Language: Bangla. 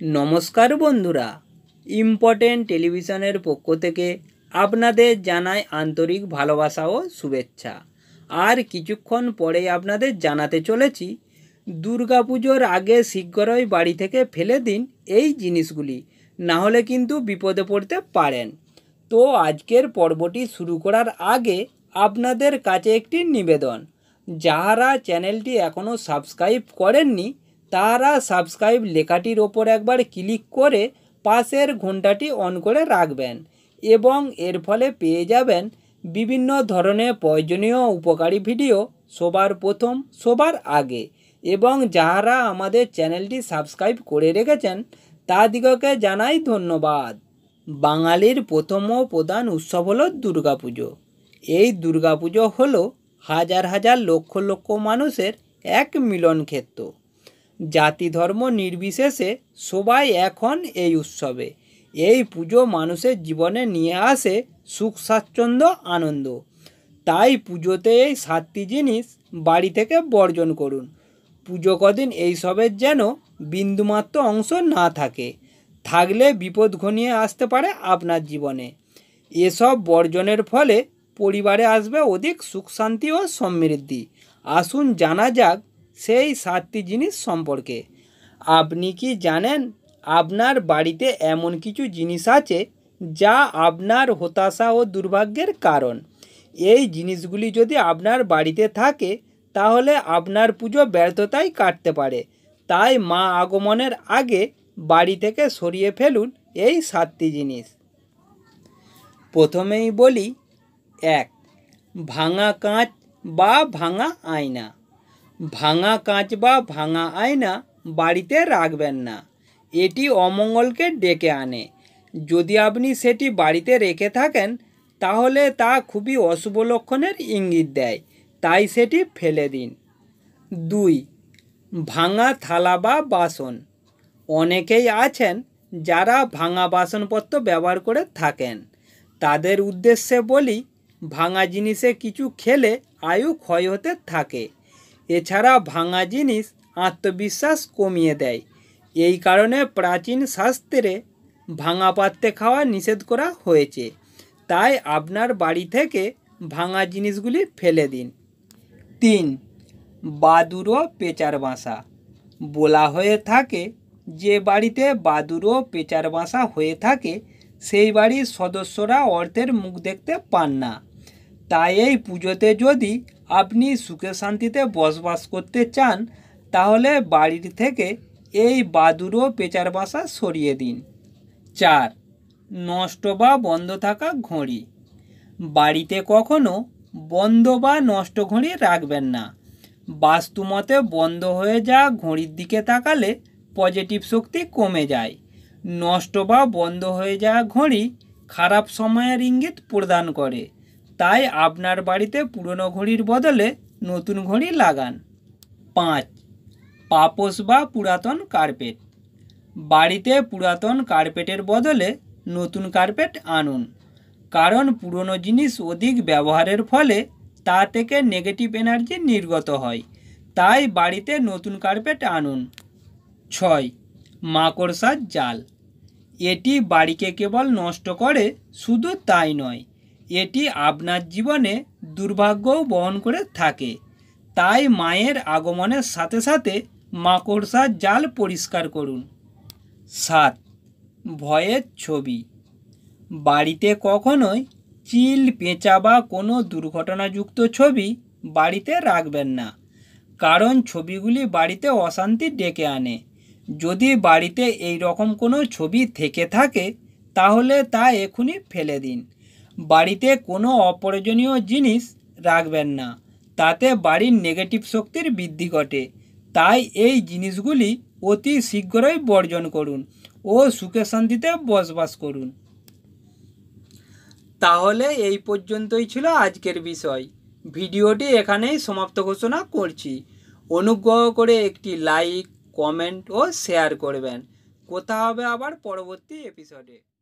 নমস্কার বন্ধুরা, ইম্পর্টেন্ট টেলিভিশনের পক্ষ থেকে আপনাদের জানাই আন্তরিক ভালোবাসা ও শুভেচ্ছা। আর কিছুক্ষণ পরেই আপনাদের জানাতে চলেছি, দুর্গাপুজোর আগে শীঘ্রই বাড়ি থেকে ফেলে দিন এই জিনিসগুলি, না হলে কিন্তু বিপদে পড়তে পারেন। তো আজকের পর্বটি শুরু করার আগে আপনাদের কাছে একটি নিবেদন, যাহারা চ্যানেলটি এখনও সাবস্ক্রাইব করেননি তারা সাবস্ক্রাইব লেখাটির ওপর একবার ক্লিক করে পাশের ঘন্টাটি অন করে রাখবেন এবং এর ফলে পেয়ে যাবেন বিভিন্ন ধরনের প্রয়োজনীয় উপকারী ভিডিও সবার প্রথম, সবার আগে এবং যাহারা আমাদের চ্যানেলটি সাবস্ক্রাইব করে রেখেছেন তাদিগকে জানাই ধন্যবাদ। বাঙালির প্রথম ও প্রধান উৎসব হলো দুর্গাপুজো। এই দুর্গাপুজো হলো হাজার হাজার লক্ষ লক্ষ মানুষের এক মিলন ক্ষেত্র জাতি ধর্ম নির্বিশেষে সবাই এখন এই উৎসবে। এই পুজো মানুষের জীবনে নিয়ে আসে সুখ, স্বাচ্ছন্দ্য, আনন্দ। তাই পুজোতে এই সাতটি জিনিস বাড়ি থেকে বর্জন করুন। পুজো কদিন এইসবের যেন বিন্দুমাত্র অংশ না থাকে। থাকলে বিপদ ঘনিয়ে আসতে পারে আপনার জীবনে। এসব বর্জনের ফলে পরিবারে আসবে অধিক সুখ, শান্তি ও সমৃদ্ধি। আসুন জানা যাক সেই সাতটি জিনিস সম্পর্কে। আপনি কি জানেন আপনার বাড়িতে এমন কিছু জিনিস আছে যা আপনার হতাশা ও দুর্ভাগ্যের কারণ? এই জিনিসগুলি যদি আপনার বাড়িতে থাকে, তাহলে আপনার পুজো ব্যর্থতাই কাটতে পারে। তাই মা আগমনের আগে বাড়ি থেকে সরিয়ে ফেলুন এই সাতটি জিনিস। প্রথমেই বলি, এক, ভাঙা কাঁচ বা ভাঙা আয়না। ভাঙা কাঁচ বা ভাঙা আয়না বাড়িতে রাখবেন না। এটি অমঙ্গলকে ডেকে আনে। যদি আপনি সেটি বাড়িতে রেখে থাকেন, তাহলে তা খুবই অশুভ লক্ষণের ইঙ্গিত দেয়। তাই সেটি ফেলে দিন। দুই, ভাঙা থালা বা বাসন। অনেকেই আছেন যারা ভাঙা বাসনপত্র ব্যবহার করে থাকেন। তাদের উদ্দেশ্যে বলি, ভাঙা জিনিসে কিছু খেলে আয়ু ক্ষয় হতে থাকে। এছাড়া ভাঙা জিনিস আত্মবিশ্বাস কমিয়ে দেয়। এই কারণে প্রাচীন শাস্ত্রে ভাঙা পাত্রে খাওয়া নিষেধ করা হয়েছে। তাই আপনার বাড়ি থেকে ভাঙা জিনিসগুলি ফেলে দিন। তিন, বাদুর ও পেঁচার বাসা। বলা হয়ে থাকে, যে বাড়িতে বাদুর পেঁচার বাসা হয়ে থাকে, সেই বাড়ির সদস্যরা অর্থের মুখ দেখতে পান না। তাই এই পুজোতে যদি আপনি সুখে শান্তিতে বসবাস করতে চান, তাহলে বাড়ির থেকে এই বাদুর পেঁচার বাসা সরিয়ে দিন। চার, নষ্ট বা বন্ধ থাকা ঘড়ি। বাড়িতে কখনো বন্ধ বা নষ্ট ঘড়ি রাখবেন না। বাস্তুমতে বন্ধ হয়ে যাওয়া ঘড়ির দিকে তাকালে পজিটিভ শক্তি কমে যায়। নষ্ট বা বন্ধ হয়ে যাওয়া ঘড়ি খারাপ সময়ের ইঙ্গিত প্রদান করে। তাই আপনার বাড়িতে পুরনো ঘড়ির বদলে নতুন ঘড়ি লাগান। পাঁচ পাপোস বা পুরাতন কার্পেট। বাড়িতে পুরাতন কার্পেটের বদলে নতুন কার্পেট আনুন। কারণ পুরনো জিনিস অধিক ব্যবহারের ফলে তা থেকে নেগেটিভ এনার্জি নির্গত হয়। তাই বাড়িতে নতুন কার্পেট আনুন। ছয়, মাকড়সার জাল। এটি বাড়িকে কেবল নষ্ট করে, শুধু তাই নয় এটি আপনার জীবনে দুর্ভাগ্যও বহন করে থাকে। তাই মায়ের আগমনের সাথে সাথে মাকড়সার জাল পরিষ্কার করুন। সাত, ভয়ের ছবি। বাড়িতে কখনোই চিল, পেঁচা বা কোনো দুর্ঘটনাযুক্ত ছবি বাড়িতে রাখবেন না। কারণ ছবিগুলি বাড়িতে অশান্তি ডেকে আনে। যদি বাড়িতে এই রকম কোনো ছবি থেকে থাকে, তাহলে তা এখনই ফেলে দিন। বাড়িতে কোনো অপ্রয়োজনীয় জিনিস রাখবেন না। তাতে বাড়ির নেগেটিভ শক্তির বৃদ্ধি ঘটে। তাই এই জিনিসগুলি অতি শীঘ্রই বর্জন করুন ও সুখে শান্তিতে বসবাস করুন। তাহলে এই পর্যন্তই ছিল আজকের বিষয়। ভিডিওটি এখানেই সমাপ্ত ঘোষণা করছি। অনুগ্রহ করে একটি লাইক কমেন্ট ও শেয়ার করবেন। কোথা হবে আবার পরবর্তী এপিসোডে